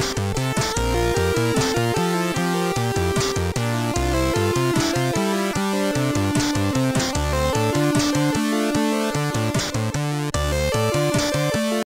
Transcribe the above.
you